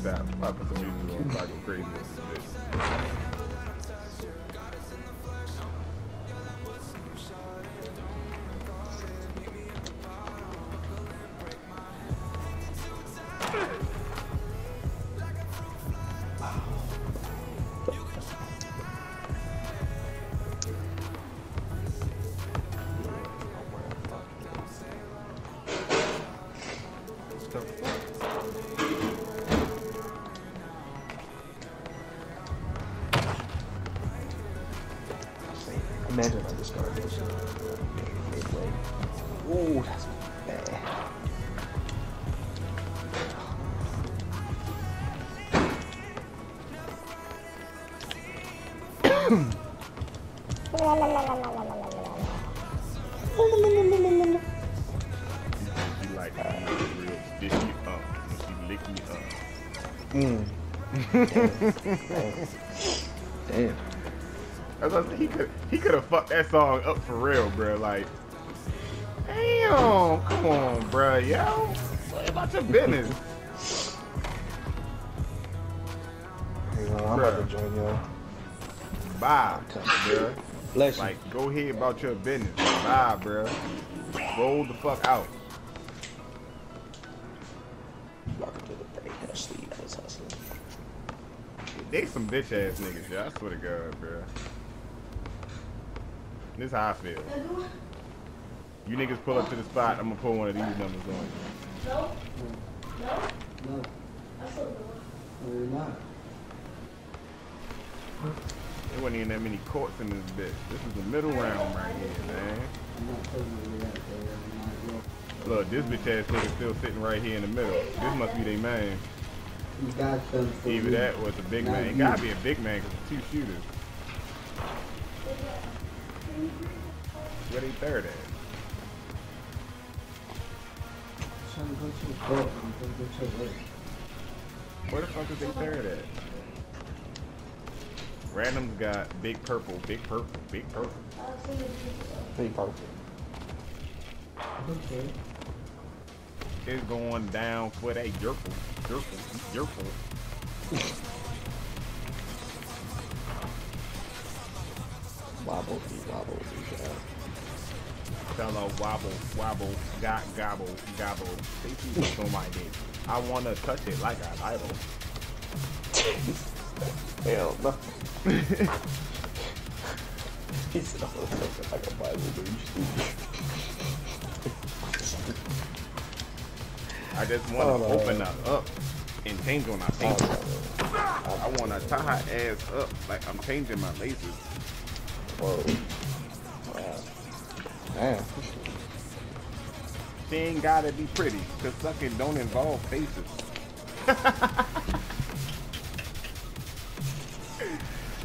stop. I put some go crazy with this like real. Mm. Damn. As I said, he could he could have fucked that song up for real, bro. Like, damn, come on, bro, yo, what about your business? Hey, well, I'm about to join y'all. Bye, bro. Bless you. Like, go ahead about your business. Bye, bro. Roll the fuck out. Welcome to the break. No sleep. I was hustling. They some bitch ass niggas, yeah. I swear to God, bro. This how I feel. You niggas pull up to the spot, I'm gonna pull one of these numbers on you. No. No. No, That's what it no, you're not. There wasn't even that many courts in this bitch. This is the middle round right here, man. I'm not telling you that, baby. I'm not your. Look, this bitch ass nigga still sitting right here in the middle. This must be their man. You got something for Either that or it's a big man. It gotta be a big man because it's two shooters. Where they third at? Trying to go to the court. I'm trying to go to the work. Where the fuck is they third at? Random's got big purple, big purple, big purple. Big purple. Okay. It's going down for that yerple, yerple, yerple. Wobble, wobble, yeah. Tell wobble, wobble, got gobble, gobble. They see what's on my dick. I wanna touch it like a idol. Hell no. He said, I'm gonna take it like a Bible, stupid. I just wanna Oh, no. open her up and change on Oh, face. no, no. I wanna tie her ass up like I'm changing my laces. Whoa. Wow. Damn. She ain't gotta be pretty, cause sucking don't involve faces.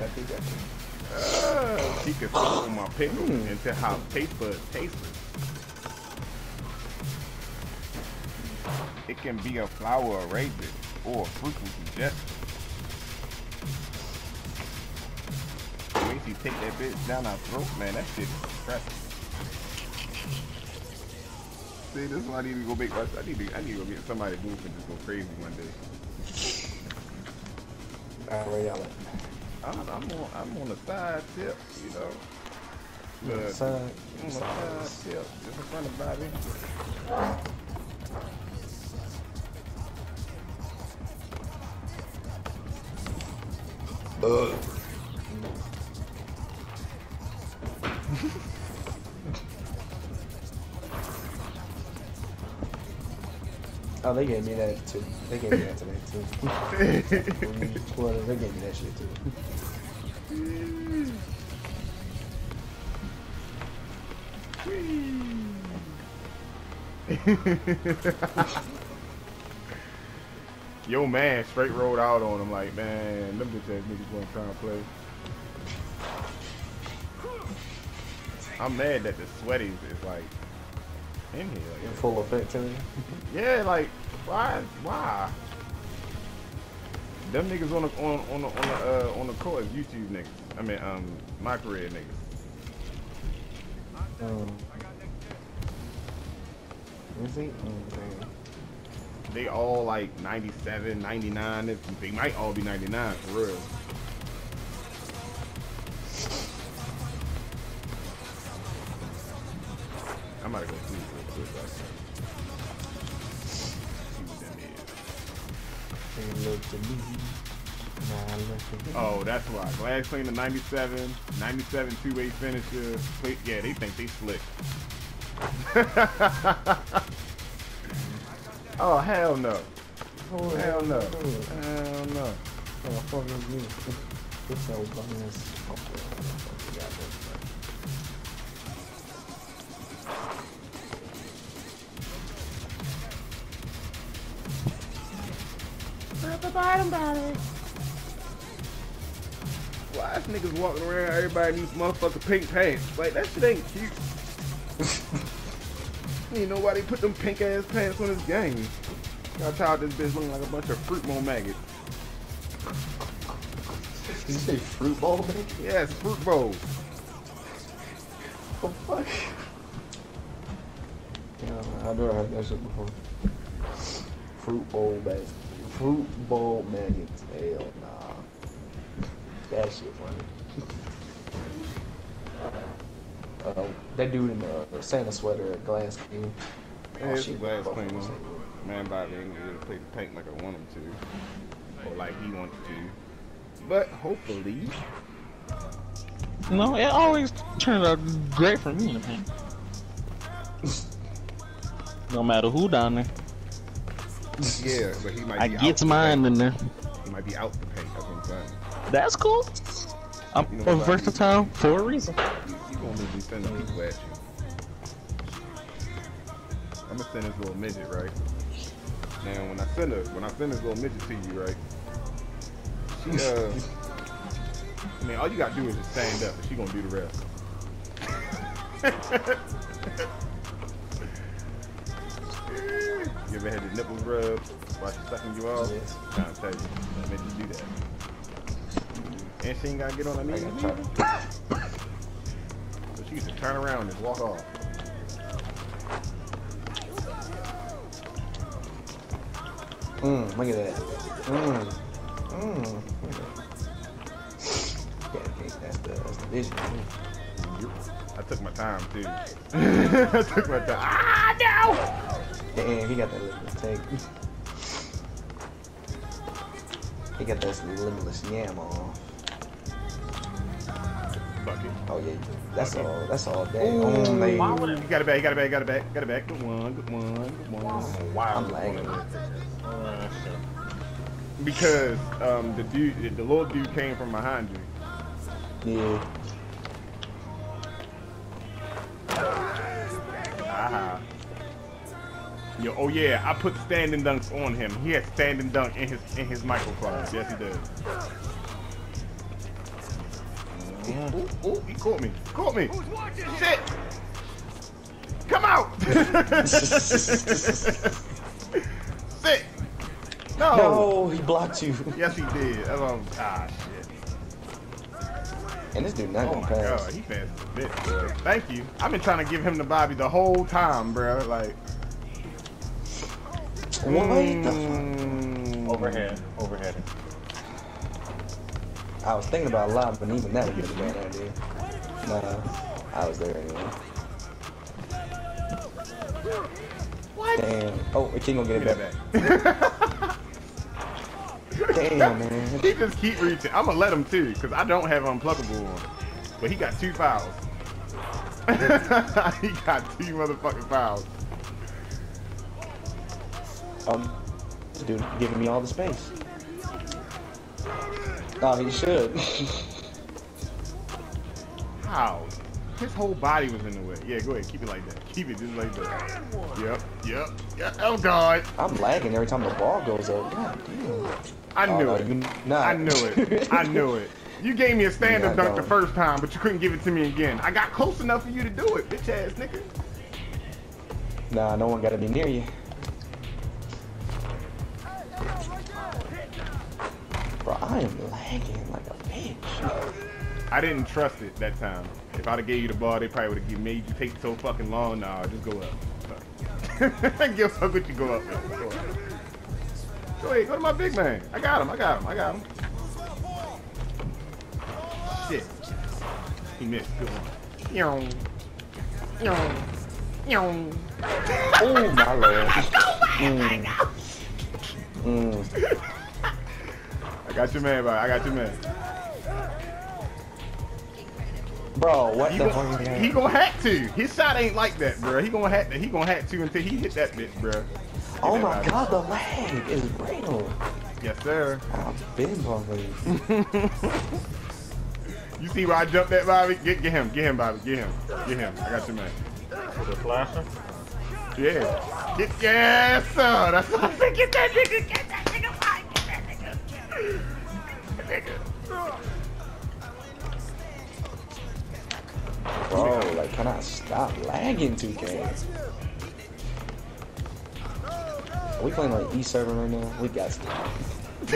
Got you. Uh, she can suck on my pickle until her taste buds tasteless. It can be a flower arrangement or a fruitful suggestion. The way she take that bitch down her throat, man, that shit is impressive. See, this is why I need to go make my, I need to, I need to go get somebody who can just go crazy one day. Alright, where y'all at? I'm, I'm on, I'm on the side tip, you know. On the But- side? on the side tip, just in front of Bobby. Ugh. Oh, they gave me that too. They gave me that today too. well, they gave me that shit too. Yo, man, straight rolled out on him like, man, them bitch ass niggas want to try and play. I'm mad that the sweaties is like in here. In full effect today. yeah, like why? Why? Them niggas on the on on the on the uh, on the court is YouTube niggas. I mean, um, my career niggas. Um, is he? Oh, they all like 97, 99. If- They might all be 99 for real. Oh, that's why. Glass clean the 97, 97 two-way finisher. Yeah, they think they slick. oh, hell no. Oh, Hell no. Hell no. oh, fuck me. It's so Why is niggas walking around everybody in these motherfucking pink pants? Like, that shit ain't cute. Ain't nobody put them pink ass pants on this game. Got tired this bitch looking like a bunch of fruit bowl maggots. Did you say fruit bowl, man? Yes, fruit bowls. Oh, fuck. Yeah, I've never heard that shit before. Fruit bowl bag. Fruit bowl maggots. Hell nah. That shit funny. Uh, that dude in the the Santa sweater at Glass King. Yeah, it's shit, glass fuck clean. was it? Man, Bobby ain't gonna play the paint like I want him to, or like he wants to. But hopefully, No, it always turns out great for me in the paint. no matter who down there. yeah. But he might. I be out gets the mine in there. He might be out the paint. That's what I'm saying. That's cool. I'm You know a what I versatile for a reason. You, you gonna be sending people at you. I'm gonna send this little midget, right? Now, when I send her, when I send this little midget to you, right? She, uh, I mean, all you gotta do is just stand up, and she gonna do the rest. you ever had your nipples rubbed while she's sucking you off? Yes. Trying to tell you, that midget do that. And she ain't gotta get on her I knees. either. So she can just turn around and just walk off. Mmm, look at that. Mmm. Mmm. Yeah, okay, that's the, uh, that's the vision. I took my time too. I took my time. Ah, no! Damn, he got that limitless take. He got that limitless yam on. Fuck it. Oh yeah, that's Okay. all. That's all day. Ooh, Only. why would it- You got it back, You got it back, You got it back, got it back. Good one, good one, good one. Wow. I'm lagging. Because um, the dude, the little dude came from behind you. Yeah. Yo, oh yeah, I put standing dunks on him. He has standing dunk in his in his microclimb. Yes, he does. Ooh, ooh, he caught me. Caught me. Shit. Come out. Sick. No. No, he blocked you. Yes, he did. That's what I'm- ah, shit. And this dude not Oh gonna my god, he fast as a bitch, bro. Thank you. I've been trying to give him the Bobby the whole time, bro. Like, What the fuck? Overhead, overhead. I was thinking about live, but even that would be a bad idea. Nah, I was there anyway. Damn. Oh, the king gonna get Get it it back. back. Damn, man. he just keep reaching. I'm gonna let him too, cause I don't have unpluckable on. But he got two fouls. he got two motherfucking fouls. Um, dude giving me all the space. Oh, he should. How? His whole body was in the way. Yeah, go ahead, keep it like that. Keep it just like that. Yep, yep, yep. Oh god, I'm lagging every time the ball goes up. God damn. I Oh, knew no, it. not. I knew it. I knew it. You gave me a stand-up dunk the first time, but you couldn't give it to me again. I got close enough for you to do it, bitch ass nigga. Nah, no one gotta be near you. I am lagging like a bitch. I didn't trust it that time. If I'd have gave you the ball, they probably would have made you take so fucking long. Nah, just go up. Give a fuck what you go up with. Go up. Go ahead, go to my big man. I got him, I got him, I got him. Shit. He missed. Good one. Yow. Yow. Yow. Oh my lord. Mm. Mm. I got your man, bro. I got your man. Bro, what He, the gon- fuck is he gonna have to. His shot ain't like that, bro. He gonna have to. He gonna have to until he hit that bitch, bro. oh my god, the lag is real. Yes, sir. I've been bumping. You see where I jumped that, Bobby? Get, get him, get him, Bobby, get him, get him. I got your man. With The flasher? Yeah. Get, yes, sir. That's what I said. Get that nigga. Get nigga. Bro, like, can I stop lagging 2K? Are we playing like E7 right now? We got to.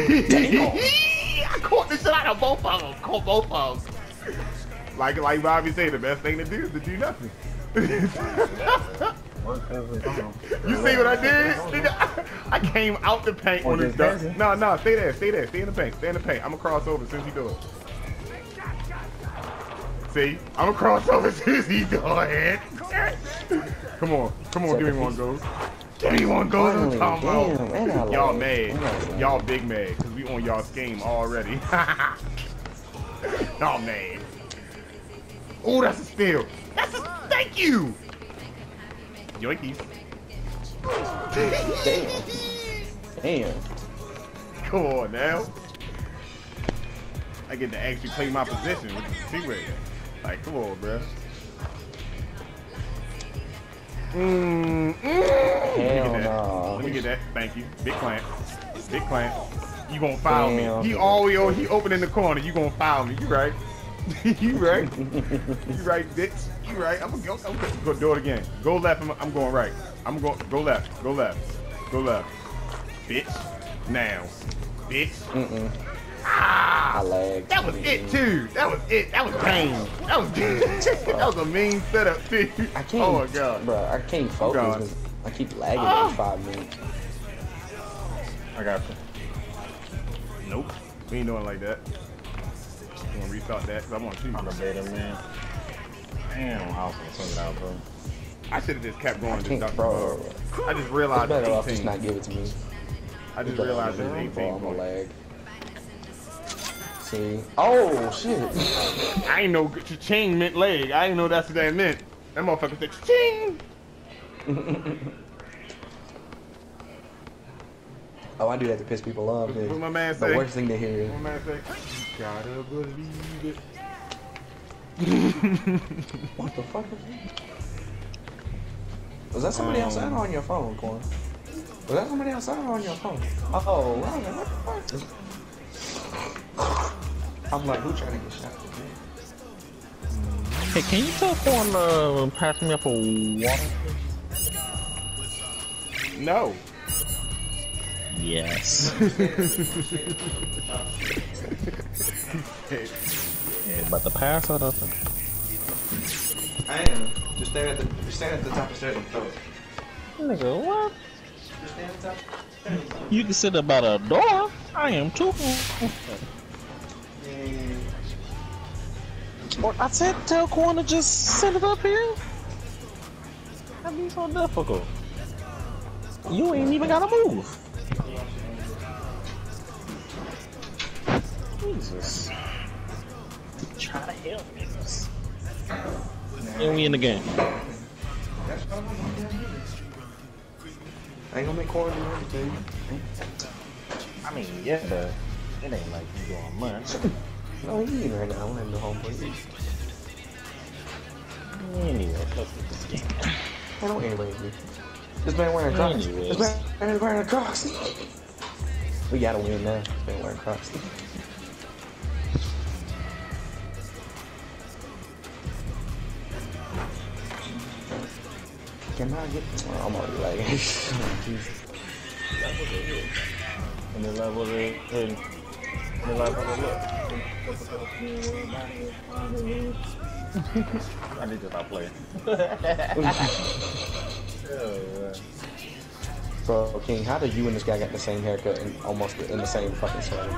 I caught the shit out of both of them. Caught both of them. Like like Bobby said, the best thing to do is to do nothing. you see what I did? Nigga, I came out the paint on his duck. No, no, stay there, stay there, stay in the paint, stay in the paint. I'm gonna cross over as soon as he do it. See, I'm gonna cross over as soon as he do it. Come on, come on, give me one go. Give me one go. Finally, I'm talking about. Y'all mad. And I lagged. Y'all big mad because we on y'all's game already. Y'all mad. Oh, that's a steal. That's a thank you. Yoinkies. Damn. Damn. Come on now. I get to actually play my position with the two-way. Like, come on, bro. Mm, mm. Let me Hell get that. no. Let me get that. Thank you. Big plant. Big plant. You gonna foul Damn. me. He always oh, he open in the corner. You gonna foul me. You right. you right. you right, bitch. You right. I'm gonna go, I'm gonna go do it again. Go left. I'm, I'm going right. I'm going go left. Go left. Go left. Bitch. Now. Bitch. Mm-mm. Ah. I lagged. That was it too. That was it. That was pain. That was that was a mean setup too. I can't. Oh my god. Bro, I can't focus. gone. 'cause I keep lagging Ah. every five minutes. I got you. Nope. We ain't doing like that. You wanna restart that? Cause I want to. I'm the better man. Damn, I was gonna send it out, bro. I should have just kept going I and just bro. I just It's realized better off just not give it to me. I just realized off it's just- 18 I'm a lag. See? Oh shit! I ain't know cha-ching meant leg. I ain't know that's what that meant. That motherfucker said cha-ching. oh, I do that to piss people off. What my man say? The worst thing to hear. What my man say? Gotta believe it. What the fuck is that? Was that somebody outside or on your phone, Corn? Was that somebody outside on your phone? Oh, right. What the fuck? I'm like, who trying to get shot? Hey, can you tell Corn uh, pass me up a water? No. Yes. but the pass or nothing? I am. Just stand at the just stand at the top of the stairs and throw it. Nigga, what? Just stand at the top. You can sit about a door. I am too. Or I said tell to just send it up here. That'd be so difficult. You ain't even gotta move. Jesus. Try to help niggas. And we in the game. I ain't gonna make corn do anything. I mean, yeah, but it ain't like you doing much. No, he eating right now. I'm in the home plate. Anyway, let's get this game. I don't anyway. This man wearing Crocs. Anyways. This man wearing Crocs. we gotta win now. This man wearing Crocs. I get? Oh, I'm already lagging. Jesus. And the level it, and the level. I need to stop playing. Bro, King, how did you and this guy got the same haircut and almost in the same fucking sweater?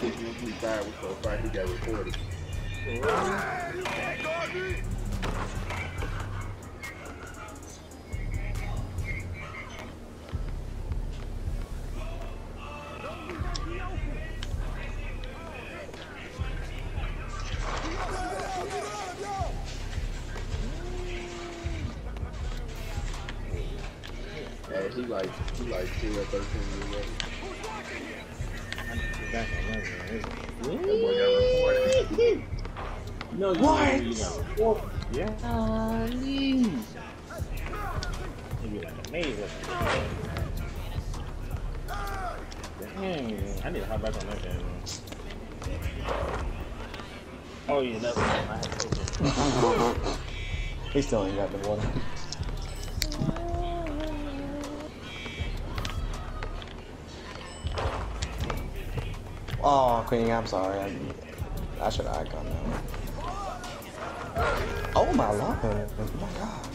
So he got. Hey, Oh yeah, had to. He still ain't got the water. Oh, Queen, I'm sorry. I, I should have icon now. Oh my lord. Oh my god.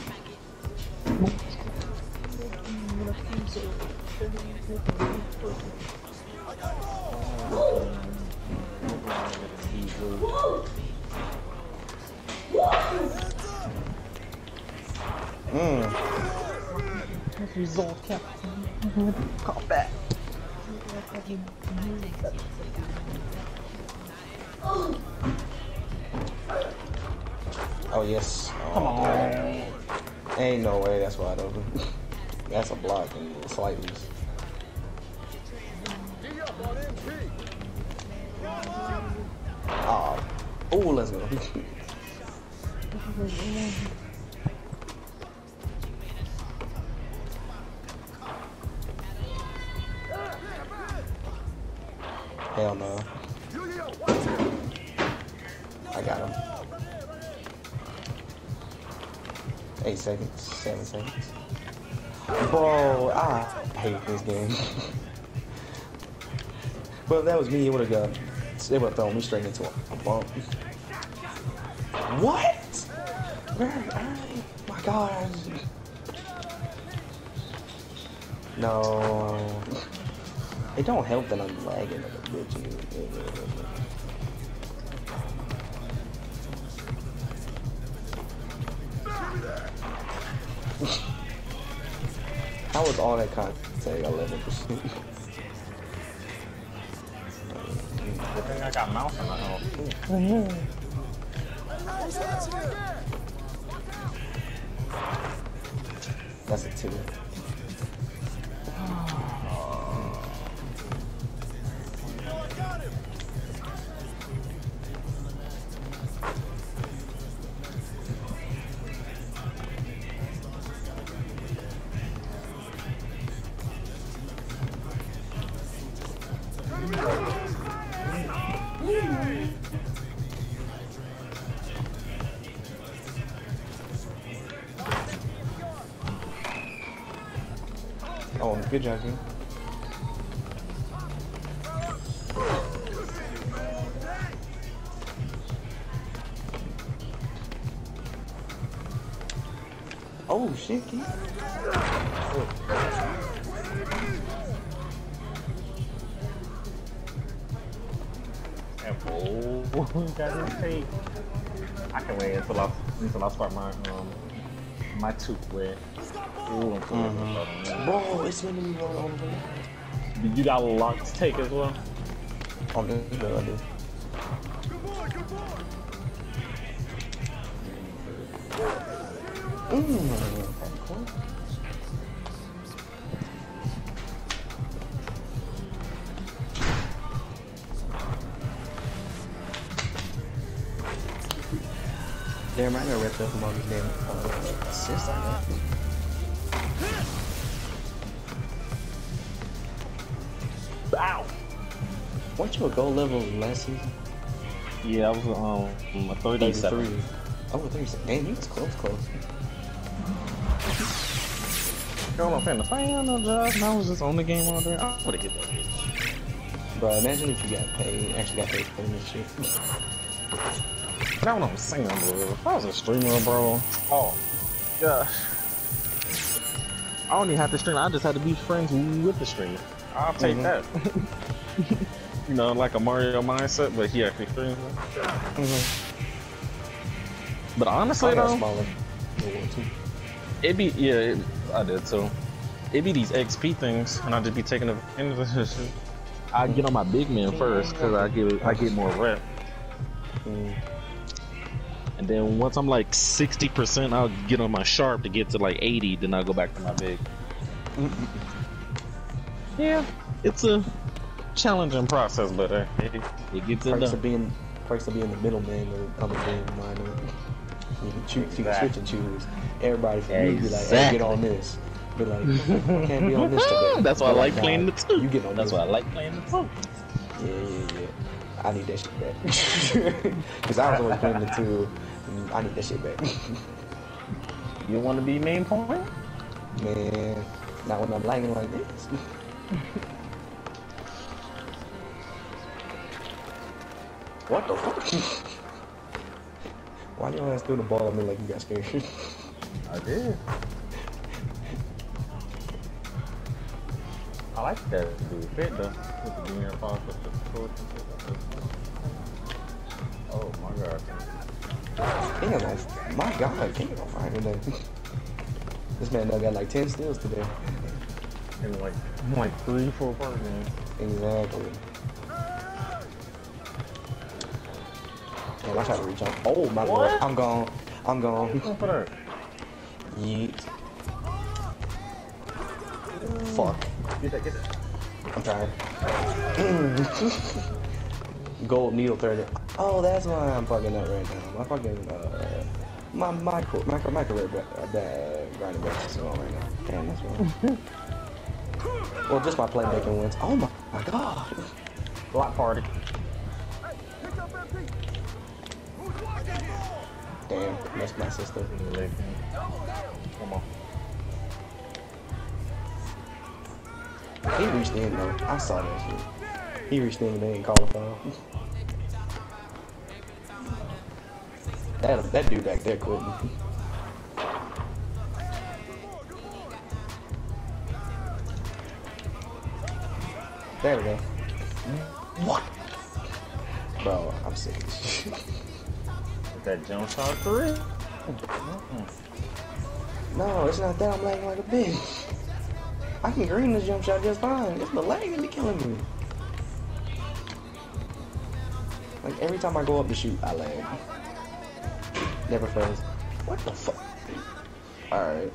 Result cap. Call back. Oh yes. Come Oh, on. Ain't no way that's wide open. that's a block and slightly. Oh. Oh, let's go. Hell no. I got him. Eight seconds, seven seconds. Bro, I hate this game. well, that was me, it would have got, it would thrown me straight into a, a bump. What? Where? Oh my god. No. It don't help that I'm lagging like a bitch. How was all that content say 11 got mouse in my house. That's a two. Good job, King. Oh shit, oh, got his. I can wait until I until I start my um my tooth red. Ooh, I'm feeling mm Bro, it's making me roll on the you got a lock to take as well? On this bill, I do. Mm. Damn, I got ripped up from all these damn assists I got. Ow! Weren't you a gold level last season? Yeah, I was um a 37. 33. Oh, 37. Damn, you was close, close. Girl, I'm paying the fan on job, and I was just on the game all day. I would have hit that bitch. Bro, imagine if you got paid, actually got paid for this shit. That's what I'm saying, bro. If I was a streamer, bro. Oh, gosh. I don't even have to stream. I just had to be friends with the streamer. I'll take Mhm. that. you know, like a Mario mindset, but he actually streams. it. Mm-hmm. But honestly, though, smaller. Little one, too. it be yeah, it, I did too. It be these XP things, and I just be taking advantage of shit. I get on my big man first because I get I get more rep, Mm. And then once I'm like sixty percent, I'll get on my sharp to get to like eighty. Then I'll go back to my big. Yeah, it's a challenging process, but uh, it, it gets it of done. being perks of being the middleman become a being minor. You can choose, you can switch and choose. Everybody from you be like, hey, get on this. Be like, can't be on this today. That's why I like playing the two. You get on That's this. why I like playing the two. Yeah, yeah, yeah. I need that shit back. Because I was always playing the two. I need that shit back. You want to be main point? Man, not when I'm lagging like this. what the fuck? Why do you always throw the ball at me like you got scared? I did. I like that dude fit though. With the junior with the foot and. Oh my god. Of on, my god, on fire today. this man done got like 10 steals today. In like like three, four part games. Exactly. Damn, I try to reach out. Oh my What? I'm gone. I'm gone. Go for that. Yeet. Fuck. Get that, get that. I'm trying. Gold needle thread. Oh, that's why I'm fucking up right now. My fucking uh, my micro micro microwave uh, bag grinding back is on right now. Damn, that's why. well, just my playmaking wins. Oh my, my god. Block party. Damn, that's my sister. Come on. He reached in though. I saw that shit. He reached in and they didn't call a foul. That that dude back there couldn't. There we go. What? Bro, I'm sick. of this shit. With that jump shot three. no, it's not that. I'm lagging like a bitch. I can green this jump shot just fine. It's the lag that be killing me. Like every time I go up to shoot, I lag. Never fails. What the fuck? Alright.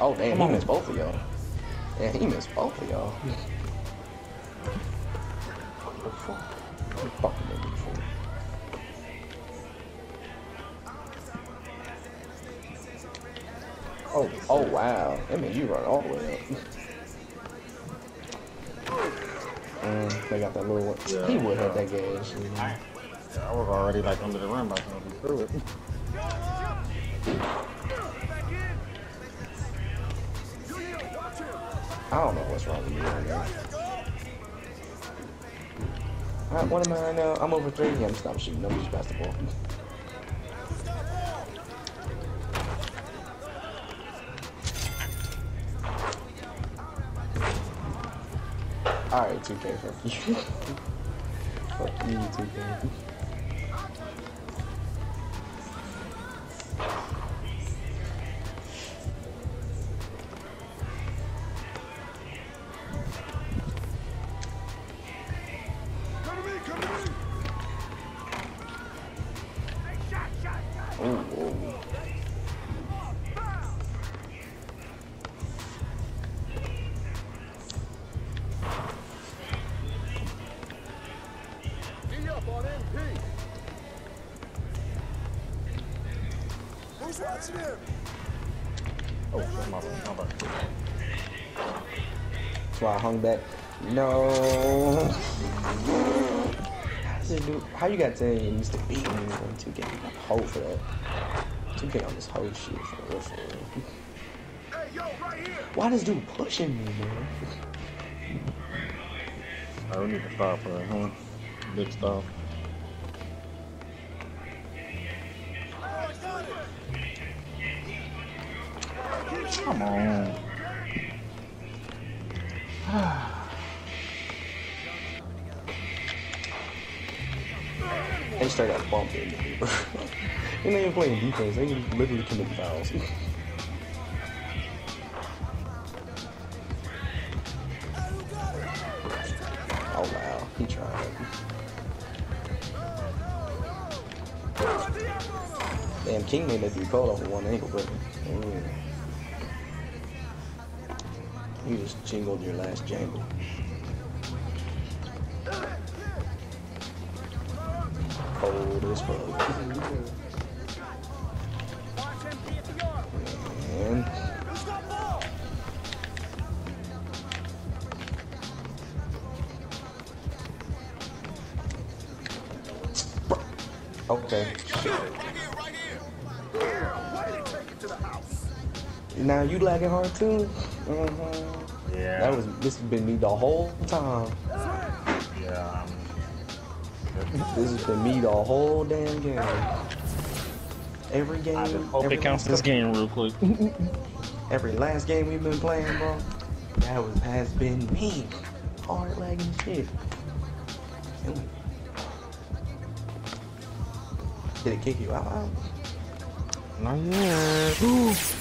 Oh damn, he missed both of y'all. Yeah, he missed both of y'all. What the fuck? What the fuck did they? Oh, oh wow. That means you run all the way up. Mm, they got that little one. Yeah. He would have that gas. You know? Yeah, I was already like under the rim by the time we threw it. I don't know what's wrong with me right now. Alright, what am I now? I'm over three. Yeah, I'm stop shooting. Nobody's basketball. Alright, 2K, fuck you. fuck you, 2K. Oh, shit, my bad. That's why I hung back. No. How it do? How you got 10 and you still beat me on 2K? You got a for that. 2K on this whole shit for real, for real. Why this dude pushing me, man? I don't need to stop her, huh? Big stop. Not even playing defense. They literally commit fouls. Oh wow, he tried. Damn, King made that dude cold off of one ankle, but. You just jingled your last jangle. Cold as fuck. Man. Okay. Now you lagging hard too? Mm-hmm. Yeah. That was this has been me the whole time. Yeah. This has been me the whole damn game. Every game. I hope every it counts this game real quick. Every last game we've been playing, bro, that was has been me. Hard lagging shit. Did it kick you out? Not yet.